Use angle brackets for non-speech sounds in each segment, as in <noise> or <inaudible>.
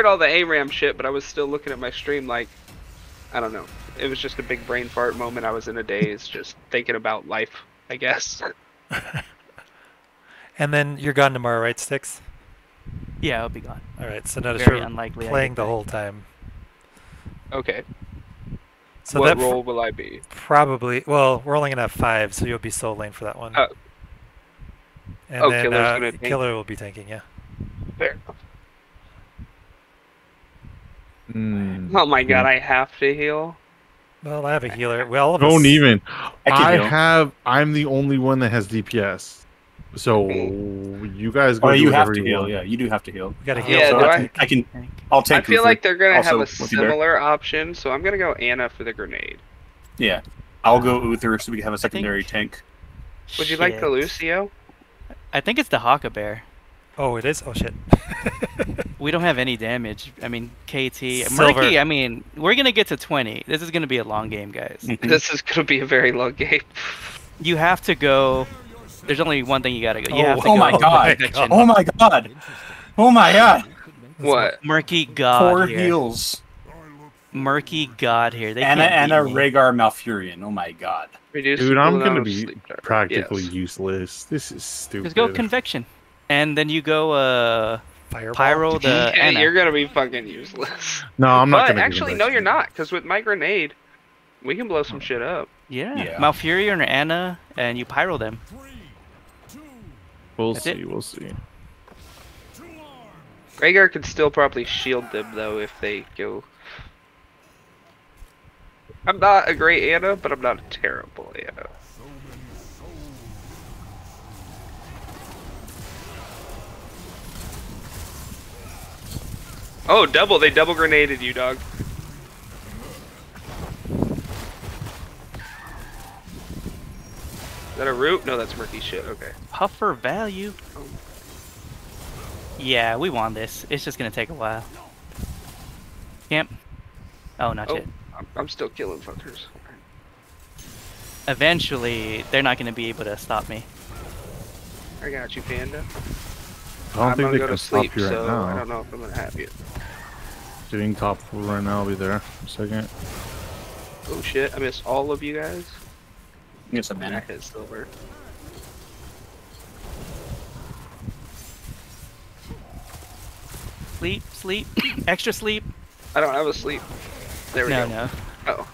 heard all the ARAM shit, but I was still looking at my stream like, I don't know. It was just a big brain fart moment. I was in a daze, just thinking about life, I guess. <laughs> And then you're gone tomorrow, right, Styxx? Yeah, I'll be gone. All right, so notice Very you're unlikely playing the whole time. Okay. So what that pr- role will I be? probably well, we're only gonna have five, so you'll be soul lane for that one. Oh. and Oh, then Killer's uh, gonna tank. killer will be tanking, yeah. Mm. Oh my god, I have to heal. Well, I have a healer. Well, all of us. Don't even. I I have. I'm the only one that has DPS. So you guys go. Oh, you have to you heal. Yeah, you do have to heal. We got to heal. Yeah, so I I- can, I can. I'll take. I feel like they're gonna Also, have a with you there. similar option, so I'm gonna go Ana for the grenade. Yeah, I'll go Uther so we can have a secondary tank. Would you like the Lucio? I think it's the Hawka Bear. Oh, it is. Oh shit. <laughs> We don't have any damage. I mean, KT. Silver. Murky, I mean, we're going to get to 20. This is going to be a long game, guys. Mhm. This is gonna be a very long game. You have to go. There's only one thing you got to go. You Oh, have to oh go my god! protection. Oh my god! Oh my god! What? Murky God Four here. heals. Murky God here. They Ana can't Ana beat me. Rehgar Malfurion. Oh my god. Reduce Dude, I'm gonna be practically Yes. useless. This is stupid. Just go conviction, and then you go uh Fireball. pyro <laughs> the Yeah, Ana. you're gonna be fucking useless. no, I'm not but gonna. do actually, no, you're not, because with my grenade, we can blow some shit up. Yeah. Yeah. Malfurion or Ana, and you pyro them. We'll That's see. it. We'll see. Rehgar could still probably shield them though if they go. I'm not a great Ana, but I'm not a terrible Ana. Oh, double! They double grenaded you, dog. Is that a root? No, that's murky shit. Okay. Puffer value. Yeah, we won this. It's just gonna take a while. Camp. Oh, not Oh, yet. I'm, I'm still killing fuckers. Eventually, they're not gonna be able to stop me. I got you, Panda. I don't I'm think gonna they go can to sleep, stop you right so now. I don't know if I'm gonna have you. Getting top four right now. I'll be there. A second. Oh shit, I missed all of you guys. Get some And I mana. hit silver. Sleep, sleep, <coughs> extra sleep. I don't have a sleep. There we No, go. no. Oh.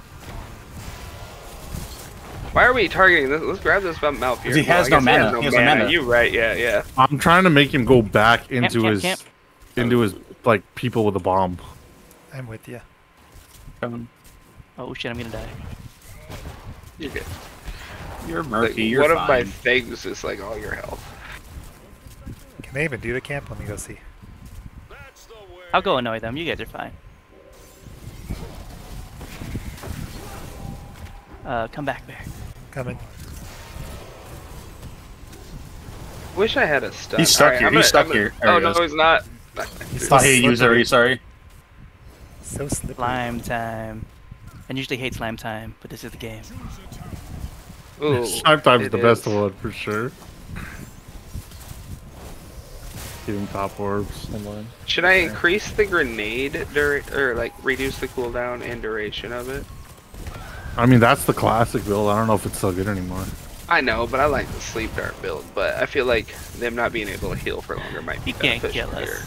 Why are we targeting this? Let's grab this about Malfurion. he has Well, I no guess mana. no He has no mana. You right? Yeah, yeah. I'm trying to make him go back into camp, his camp. into his like people with a bomb. I'm with you. Coming. Oh shit, I'm gonna die. You're good. You're Like. You're one fine. of my things is like all your health. Can they even do the camp? Let me go see. I'll go annoy them. You guys are fine. Uh, come back, bear. Coming. Wish I had a stun. He's stuck Alright, here, I'm he's gonna- stuck I'm here. gonna- Oh he no, he's not. He's I so hate you, slippery. sorry, sorry. So slippery. Slime time. I usually hate slime time, but this is the game. Ooh, Sometimes it the best one for sure. Getting top orbs. Hold on. Should I increase the grenade dur- or like reduce the cooldown and duration of it? I mean, that's the classic build. I don't know if it's so good anymore. I know, but I like the sleep dart build. But I feel like them not being able to heal for longer might be He can't beneficial kill us. here.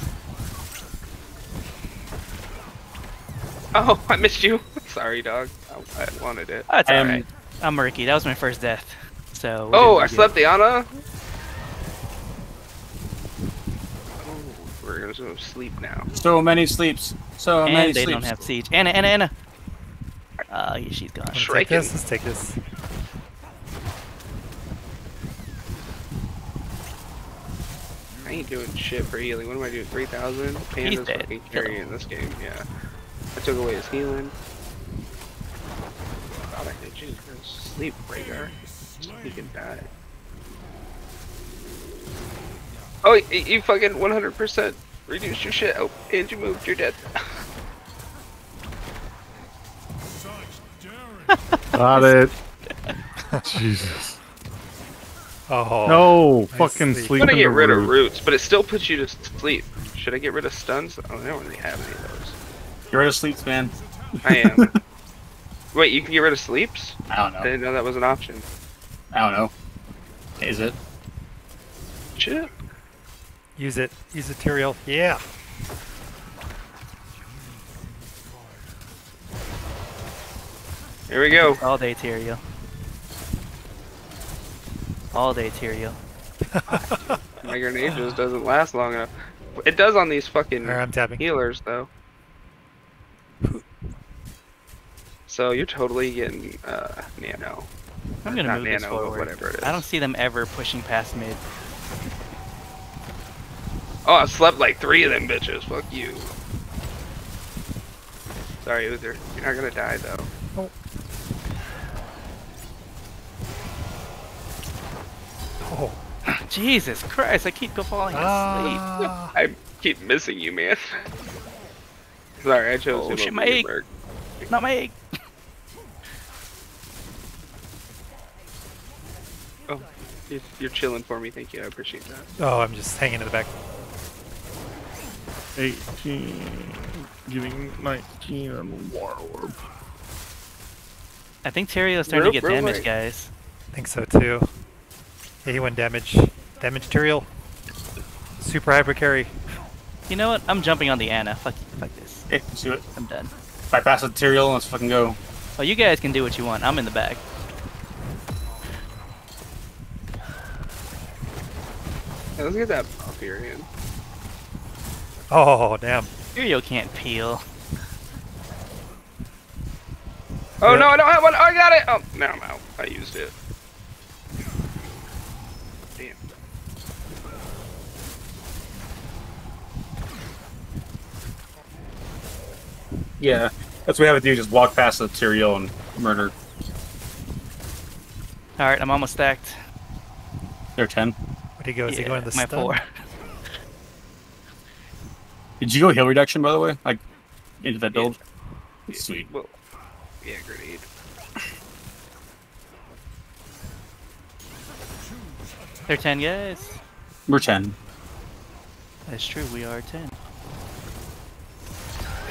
Oh, <laughs> I missed you. <laughs> Sorry, dog. I, I wanted it. That's Um, alright. I'm murky. That was my first death. So. Oh, I slept the Ana. Oh, we're gonna go sleep now. So many sleeps. So good. many And they sleeps. don't have siege. Ana, Ana, Ana. Uh, yeah, she's gone. Wanna take this? Let's take this. I ain't doing shit for healing. What am I doing? 3,000? Panda's dead. fucking Kill carrying him. this game, yeah. I took away his healing. Thought I could just go sleep, Rehgar. He can die. Oh, you fucking 100% reduced your shit. Oh, and you moved. You're dead. <laughs> Got it. <laughs> Jesus. Oh. No, I fucking see. sleep. I'm gonna get the rid of roots, but it still puts you to sleep. Should I get rid of stuns? Oh, I don't really have any of those. You're out of sleeps, man. I am. <laughs> Wait, you can get rid of sleeps? I don't know. I didn't know that was an option. I don't know. Is it? Shit. Use it. Use it, Tyrael. Yeah. Here we go. All day Tyrael. All day Tyrael. <laughs> My grenade just doesn't last long enough. It does on these fucking Alright, I'm tapping. healers, though. So you're totally getting uh, nano. I'm gonna Not move this nano, but forward. whatever it is. I don't see them ever pushing past mid. Oh, I slept like three of them bitches. Fuck you. Sorry, Uther. You're not gonna die though. Oh. Jesus Christ! I keep go falling asleep. Ah. I keep missing you, man. <laughs> Sorry, I chose Oh, him shit, over my you, egg. Merc. Not my egg. <laughs> Oh, you're, you're chilling for me. Thank you. I appreciate that. Oh, I'm just hanging in the back. 18. Giving 19 on War Orb. I think Tyrael is starting Real- to get real damage, right. guys. I think so too. 81 damage. Damage material. Super hyper carry. You know what? I'm jumping on the Ana. Fuck, fuck this. Hey, let's do it. I'm done. Bypass the material, let's fucking go. Oh, you guys can do what you want. I'm in the back. Yeah, let's get that buff here in. Oh, damn. Tyrael can't peel. Oh Yeah. no, I don't have one. Oh, I got it. Oh, now I'm out. I used it. Yeah. That's what we have to do, just walk past the material and murder. Alright, I'm almost stacked. They're 10. Where'd he go? Is he going to the my stun? four. <laughs> Did you go heal reduction, by the way? Like, into that build? Sweet. Well, yeah, grenade. They're 10 guys. We're 10. That's true, we are 10.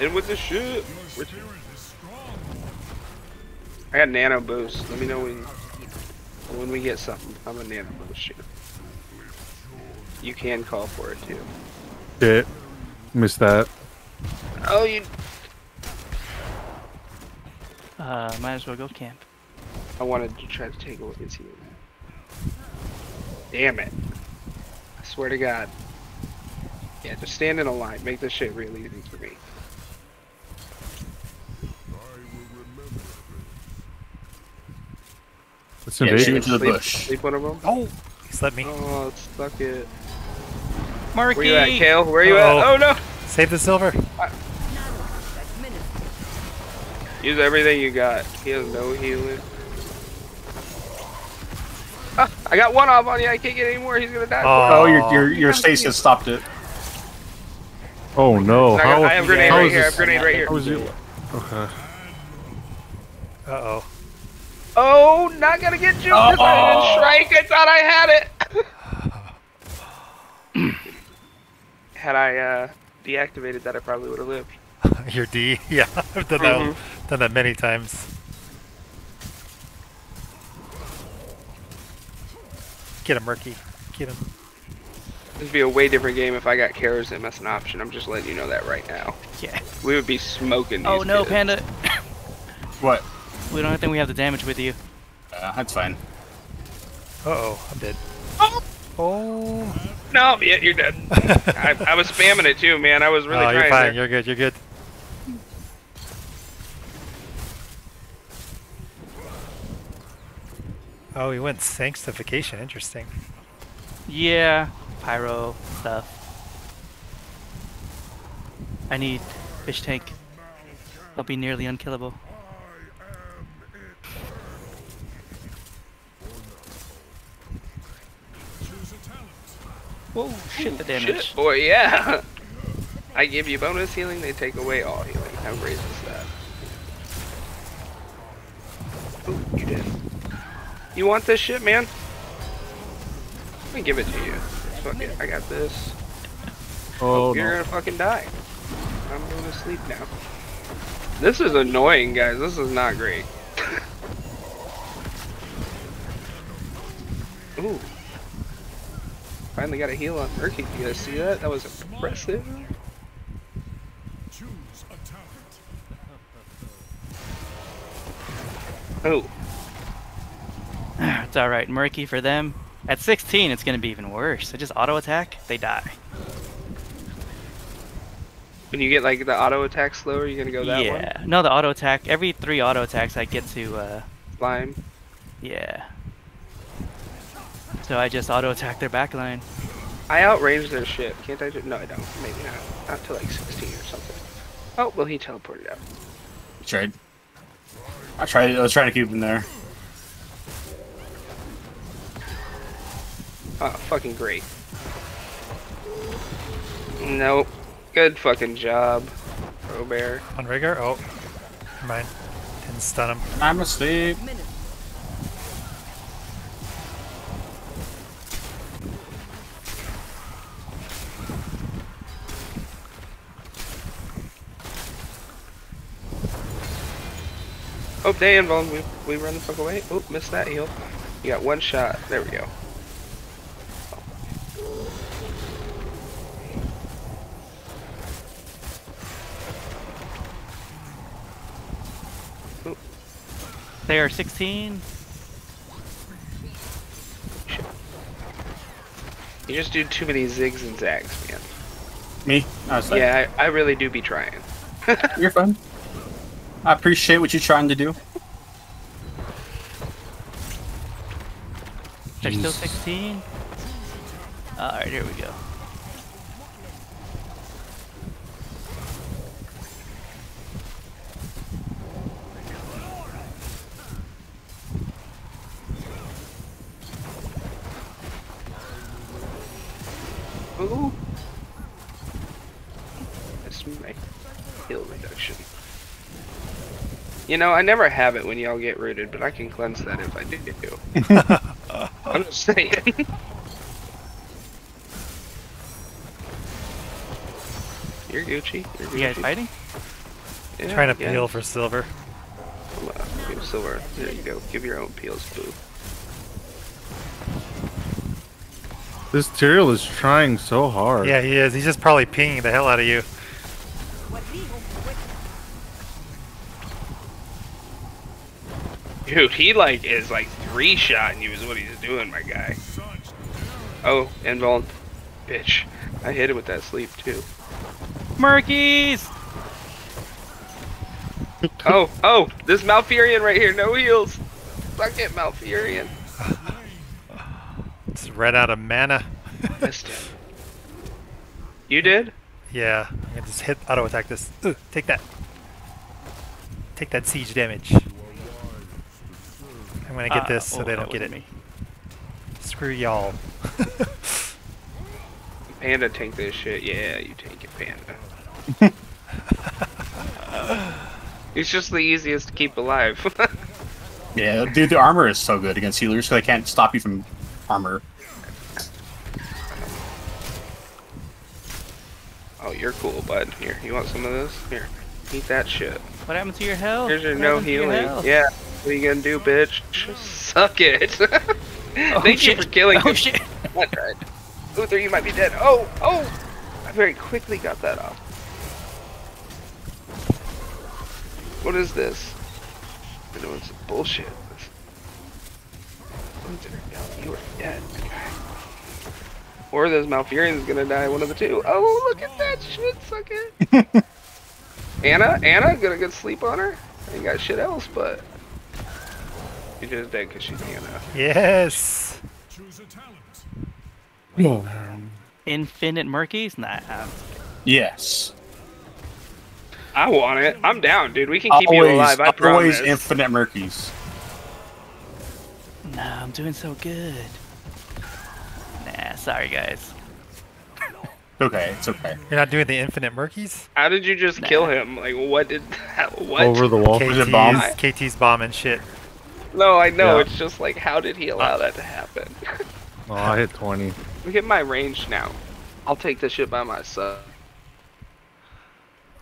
In with the shit. We're- I got nano boost. Let me know when when we get something. I'm a nano boost you. You can call for it too. Shit. Missed that. Oh, you. Uh, might as well go camp. I wanted to try to take a look and see. Damn it! I swear to God. Yeah, just stand in a line. Make this shit real easy for me. Let's Yeah, invade. shoot into the sleep, bush. Sleep one of them. Oh, he slept me. Oh, stuck it. Marky! Where you at, Kael? Where you Uh-oh. at? Oh no! Save the silver. Use everything you got. He has no healing. Ah, I got one off on you. I can't get any more. He's gonna die. Oh. Oh, your your your stasis stopped it. Oh no. I, How, I have grenade how right here. I have grenade right here. How is it? Okay. Uh oh. Oh, not gonna get you. Oh. I didn't strike. I thought I had it. <clears throat> had I uh, deactivated that, I probably would have lived. <laughs> Your D. <laughs> Yeah, I've done that, done that many times. Get him, Murky. Get him. This would be a way different game if I got Kharazim as an option. I'm just letting you know that right now. Yeah. We would be smoking. Oh no, kids. Panda! What? We don't think we have the damage with you. Uh, that's fine. Uh oh, I'm dead. Oh. No, yeah, you're dead. <laughs> I, I was spamming it too, man. I was really oh, you're trying. fine. there. You're good. You're good. Oh, he went sanctification. Interesting. Yeah, pyro stuff. I need fish tank. I'll be nearly unkillable. Whoa, shit the damage. Shit, boy, yeah. <laughs> I give you bonus healing, they take away all healing. How great is that? Ooh, you did. You want this shit, man? Let me give it to you. Fuck it, I got this. <laughs> Oh You're no. gonna fucking die. I'm going to sleep now. This is annoying, guys. This is not great. <laughs> Ooh. Finally got a heal on Murky. You guys see that? That was impressive. Oh, <sighs> It's alright. Murky for them. At 16, it's gonna be even worse. They just auto attack, they die. when you get like the auto attack slower, you're gonna go that yeah. No, the auto attack. Every three auto attacks, I get to, uh, one. Slime. yeah. So I just auto attack their backline. I outrange their ship. Can't I? Do- no, I don't. Maybe not. Not till like 16 or something. Oh, well, he teleported out. Tried. I tried. I was trying to keep him there. Oh, fucking great. Nope. Good fucking job, Robear. On rigor? Oh. Never mind. Didn't stun him. I'm asleep. Oh, day involved. We, we run the fuck away. Oh, missed that heal. You got one shot. There we go. They are 16. You just do too many zigs and zags, man. Me? I was like, Yeah, I, I really do be trying. <laughs> You're fine. I appreciate what you're trying to do. They're still Jeez. 16. Alright, here we go. Ooh. That's my heal reduction. You know, I never have it when y'all get rooted, but I can cleanse that if I do. <laughs> I'm just saying. You're Gucci. You're Gucci. You guys fighting? Yeah, Trying to yeah. peel for silver. Come on, give silver. There you go. Give your own peels, boo. This Tyrael is trying so hard. Yeah, he is. He's just probably pinging the hell out of you. Dude, he like is like three shotting you is what he's doing, my guy. Oh, invuln. Bitch. I hit it with that sleep too. Murkies! <laughs> Oh, oh, this Malfurion right here, no heals. Fuck it, Malfurion. It's ran out of mana. Missed him. You did? yeah, I'm gonna just hit auto attack this. Ugh, take that. Take that siege damage. I'm gonna get Ah, this so oh, they don't get it. me. Screw y'all. <laughs> Panda tank this shit. Yeah, you take it, Panda. <laughs> It's just the easiest to keep alive. <laughs> Yeah, dude, the armor is so good against healers because I can't stop you from armor. oh, you're cool, bud. Here, you want some of this? Here, eat that shit. What happened to your health? Here's your What no happened to your healing. Yeah, what are you gonna do, bitch? Suck it. <laughs> Oh, Thank shit. you for killing Oh him. shit! I tried. Uther, you might be dead. Oh, oh! I very quickly got that off. What is this? They're doing some bullshit. Uther, no, you are dead, my guy. Or this Malfurion's gonna die, one of the two. Oh, look at that shit, suck it. <laughs> Ana? Ana? Got a good sleep on her? Ain't got shit else, but... She's just dead because she's Ana. Yes. Infinite Murkies? Nah. um, Yes. I want it. I'm down, dude. We can keep you always, alive. I always promise. infinite Murkies. Nah, I'm doing so good. Nah, sorry guys. Okay, it's okay. You're not doing the infinite murkies? How did you just kill him? Like, what did? that, <laughs> What? Over the wall. Was it bomb? KT's, KT's bomb and shit. No, I know. Yeah. It's just like, how did he allow that to happen? <laughs> Oh, I hit 20. Look at my range now. I'll take this shit by myself.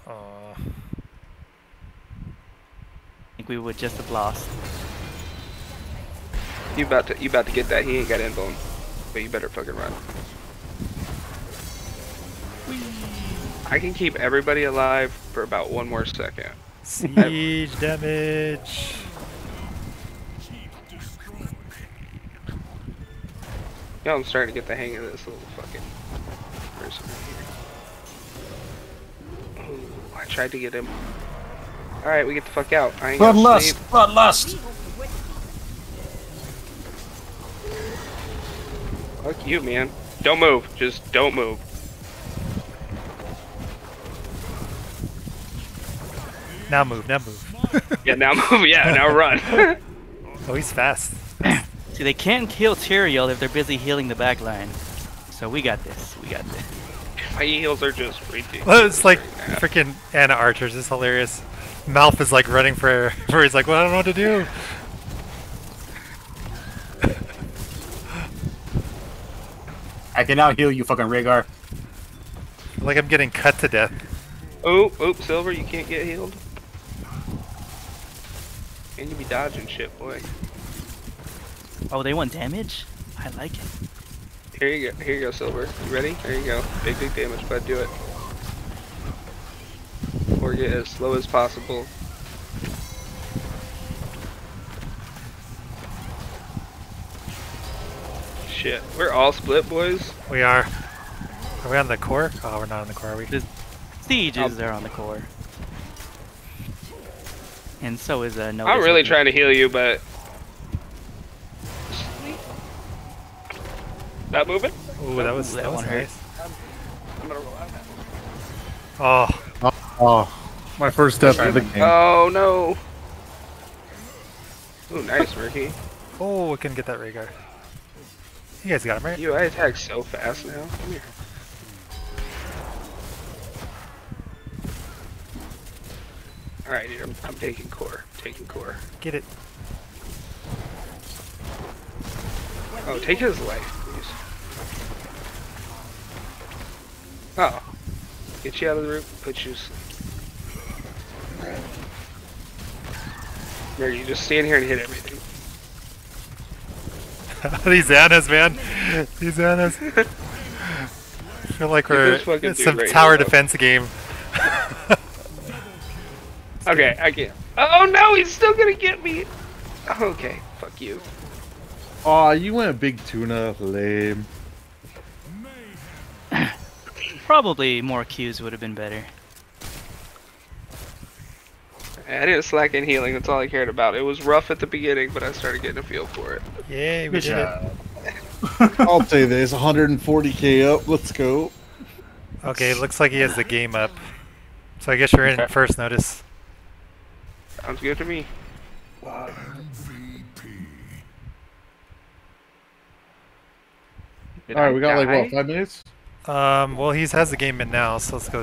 Uh, I think we would just have lost. You about to you about to get that? He ain't got bone, but you better fucking run. I can keep everybody alive for about one more second. siege damage. Yo, I'm starting to get the hang of this little fucking person right here. Ooh, I tried to get him. Alright, we get the fuck out. I ain't gonna Bloodlust! sleep. Bloodlust! Fuck you, man. Don't move. Just don't move. Now move, now move. Yeah, now <laughs> move. Yeah, now run. <laughs> oh, he's fast. See, they can't kill Tyrael if they're busy healing the back line. So we got this. We got this. My heals are just ridiculous. Well, it's like freaking Anna Archer's is hilarious. Malf is like running for <laughs> where he's like, well, I don't know what to do. I can now heal you, fucking Rehgar. Like I'm getting cut to death. Oh, oh, Silver, you can't get healed. And you be dodging shit, boy. Oh, they want damage? I like it. Here you go. Here you go, Silver. You ready? There you go. Big, big damage, but do it. Or get as slow as possible. Shit. We're all split, boys. We are. Are we on the core? Oh, we're not on the core, are we? The sieges are on the core. And so is uh, no. I'm really trying to heal you, but... Not moving? Ooh, that was That that, was one hurt. nice. I'm gonna roll out. Oh, Oh, my first step of the game. Oh, no. Ooh, nice, Ricky. <laughs> oh, we couldn't get that Rehgar. You guys got him right. You, I attack so fast now. Come here. Alright, dude, I'm, I'm taking core. Taking core. Get it. Oh, take his life, please. Oh. Get you out of the room, put you to sleep. There, you just stand here and hit everything. <laughs> These Anas, man. These Anas. <laughs> I feel like we're this fucking it's dude some right tower here, defense game. <laughs> Okay, I can't. Oh, oh no, he's still gonna get me! Okay, fuck you. Aw, you went big tuna, lame. Probably more Qs would have been better. I didn't slack in healing, that's all I cared about. It was rough at the beginning, but I started getting a feel for it. Yay, we Good did job. <laughs> I'll say this 140k up. Let's go. it. Okay, looks like he has the game up. So I guess you're in first notice. Sounds good to me. Did All right, we got like what five minutes? Um, well, he has the game in now, so let's go